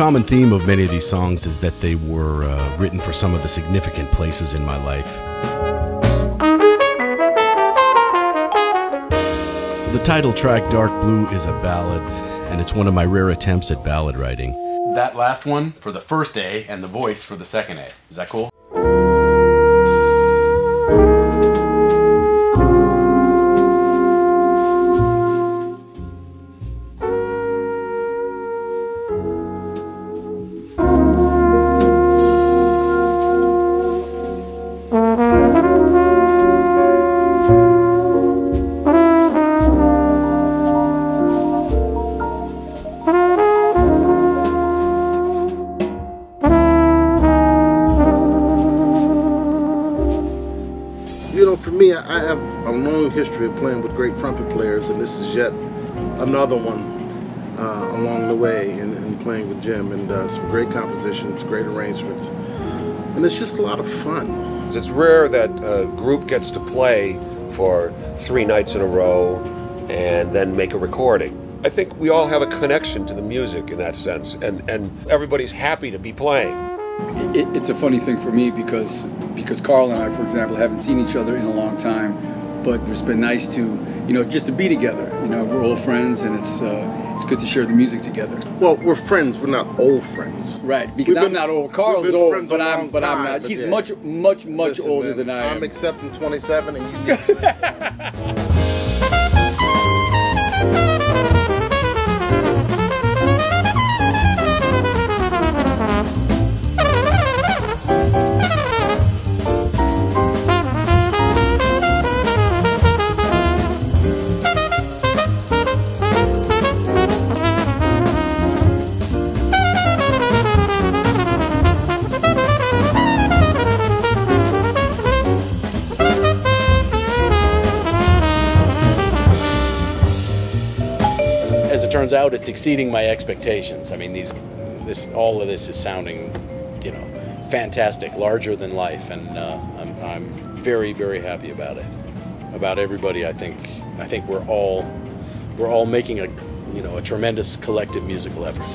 common theme of many of these songs is that they were uh, written for some of the significant places in my life. The title track, Dark Blue, is a ballad, and it's one of my rare attempts at ballad writing. That last one for the first A and the voice for the second A. Is that cool? For me, I have a long history of playing with great trumpet players, and this is yet another one uh, along the way in, in, playing with Jim. And uh, some great compositions, great arrangements, and it's just a lot of fun. It's rare that a group gets to play for three nights in a row and then make a recording. I think we all have a connection to the music in that sense, and, and everybody's happy to be playing. It, it's a funny thing for me because because Carl and I, for example, haven't seen each other in a long time, but it's been nice to you know just to be together. You know, we're all friends, and it's uh, it's good to share the music together. Well, we're friends. We're not old friends. Right, because I'm not old. Carl's old, but I'm but I'm not. He's yeah. much much much Listen, older man, than I am. I'm accepting 27, and you. turns out it's exceeding my expectations. I mean, these, this, all of this is sounding, you know, fantastic, larger than life, and uh, I'm, I'm very, very happy about it. About everybody, I think, I think we're all, we're all making a, you know, a tremendous collective musical effort.